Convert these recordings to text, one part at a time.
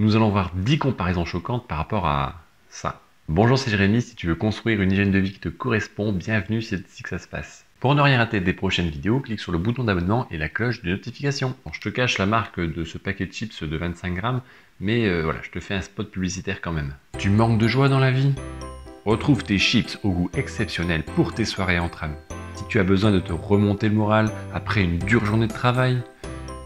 Nous allons voir 10 comparaisons choquantes par rapport à ça. Bonjour, c'est Jérémy. Si tu veux construire une hygiène de vie qui te correspond, bienvenue, c'est ici que ça se passe. Pour ne rien rater des prochaines vidéos, clique sur le bouton d'abonnement et la cloche de notification. je te cache la marque de ce paquet de chips de 25 grammes, mais euh, voilà, je te fais un spot publicitaire quand même. Tu manques de joie dans la vie? Retrouve tes chips au goût exceptionnel pour tes soirées entre amis. Si tu as besoin de te remonter le moral après une dure journée de travail,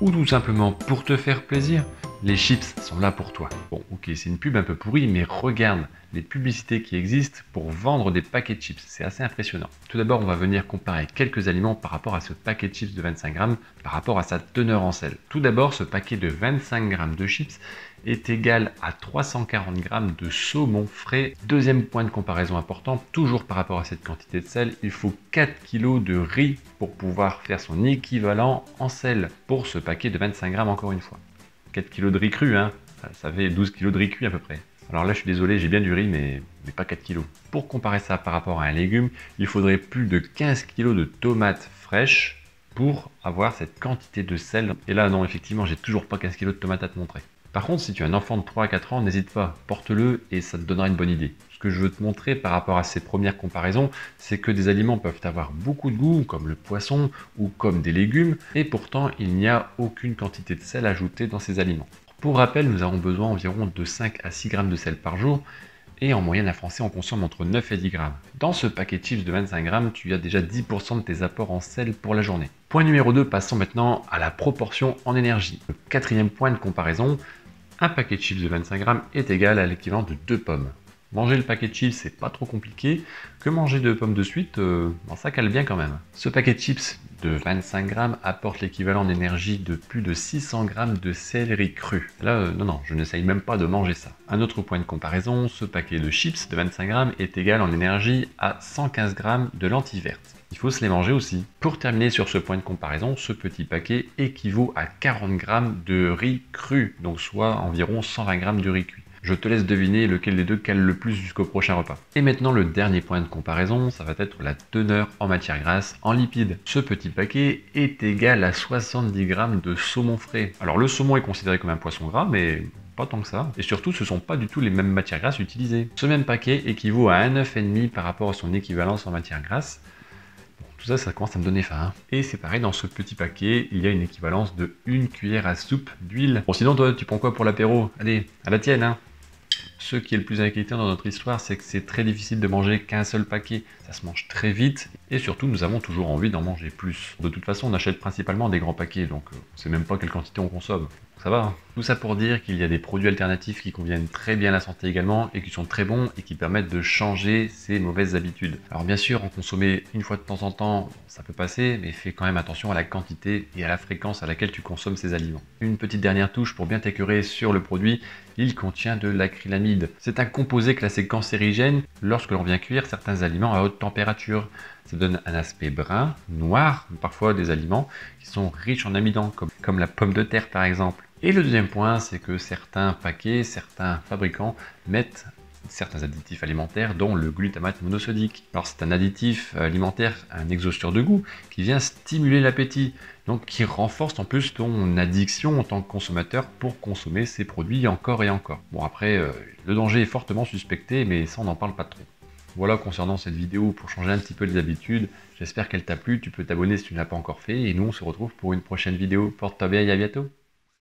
ou tout simplement pour te faire plaisir, les chips sont là pour toi. Bon, ok, c'est une pub un peu pourrie, mais regarde les publicités qui existent pour vendre des paquets de chips. C'est assez impressionnant. Tout d'abord, on va venir comparer quelques aliments par rapport à ce paquet de chips de 25 grammes, par rapport à sa teneur en sel. Tout d'abord, ce paquet de 25 grammes de chips est égal à 340 grammes de saumon frais. Deuxième point de comparaison important, toujours par rapport à cette quantité de sel, il faut 4 kg de riz pour pouvoir faire son équivalent en sel pour ce paquet de 25 grammes encore une fois. 4 kg de riz cru, hein. ça fait 12 kg de riz cuit à peu près. Alors là, je suis désolé, j'ai bien du riz, mais, mais pas 4 kg. Pour comparer ça par rapport à un légume, il faudrait plus de 15 kg de tomates fraîches pour avoir cette quantité de sel. Et là, non, effectivement, j'ai toujours pas 15 kg de tomates à te montrer. Par contre, si tu as un enfant de 3 à 4 ans, n'hésite pas, porte-le et ça te donnera une bonne idée. Ce que je veux te montrer par rapport à ces premières comparaisons, c'est que des aliments peuvent avoir beaucoup de goût, comme le poisson ou comme des légumes, et pourtant il n'y a aucune quantité de sel ajoutée dans ces aliments. Pour rappel, nous avons besoin environ de 5 à 6 grammes de sel par jour, et en moyenne, un Français en consomme entre 9 et 10 grammes. Dans ce paquet de chips de 25 grammes, tu as déjà 10% de tes apports en sel pour la journée. Point numéro 2, passons maintenant à la proportion en énergie. Le quatrième point de comparaison, un paquet de chips de 25 grammes est égal à l'équivalent de 2 pommes. Manger le paquet de chips, c'est pas trop compliqué, que manger deux pommes de suite, euh, ça cale bien quand même. Ce paquet de chips de 25 grammes apporte l'équivalent d'énergie de plus de 600 grammes de céleri cru. Là, euh, non, non, je n'essaye même pas de manger ça. Un autre point de comparaison, ce paquet de chips de 25 grammes est égal en énergie à 115 grammes de lentilles vertes. Il faut se les manger aussi. Pour terminer sur ce point de comparaison, ce petit paquet équivaut à 40 grammes de riz cru, donc soit environ 120 grammes de riz cuit. Je te laisse deviner lequel des deux cale le plus jusqu'au prochain repas. Et maintenant, le dernier point de comparaison, ça va être la teneur en matière grasse en lipides. Ce petit paquet est égal à 70 grammes de saumon frais. Alors le saumon est considéré comme un poisson gras, mais pas tant que ça. Et surtout, ce sont pas du tout les mêmes matières grasses utilisées. Ce même paquet équivaut à 1,9,5 par rapport à son équivalence en matière grasse. tout ça, ça commence à me donner faim. Hein. Et c'est pareil, dans ce petit paquet, il y a une équivalence de 1 cuillère à soupe d'huile. Bon, sinon, toi, tu prends quoi pour l'apéro? Allez, à la tienne, hein ce qui est le plus inquiétant dans notre histoire, c'est que c'est très difficile de manger qu'un seul paquet. Ça se mange très vite et surtout nous avons toujours envie d'en manger plus. De toute façon, on achète principalement des grands paquets, donc euh, on sait même pas quelle quantité on consomme. Ça va. Hein. Tout ça pour dire qu'il y a des produits alternatifs qui conviennent très bien à la santé également et qui sont très bons et qui permettent de changer ces mauvaises habitudes. Alors bien sûr, en consommer une fois de temps en temps, ça peut passer, mais fais quand même attention à la quantité et à la fréquence à laquelle tu consommes ces aliments. Une petite dernière touche pour bien t'écœurer sur le produit, il contient de l'acrylamide. C'est un composé classé cancérigène lorsque l'on vient cuire certains aliments à haute température. Ça donne un aspect brun, noir, parfois des aliments qui sont riches en amidon, comme, la pomme de terre par exemple. Et le deuxième point, c'est que certains paquets, certains fabricants mettent certains additifs alimentaires, dont le glutamate monosodique. Alors c'est un additif alimentaire, un exhausteur de goût, qui vient stimuler l'appétit, donc qui renforce en plus ton addiction en tant que consommateur pour consommer ces produits encore et encore. Bon après, euh, le danger est fortement suspecté, mais ça on n'en parle pas trop. Voilà concernant cette vidéo pour changer un petit peu les habitudes. J'espère qu'elle t'a plu, tu peux t'abonner si tu ne l'as pas encore fait, et nous on se retrouve pour une prochaine vidéo. Porte-toi bien et à bientôt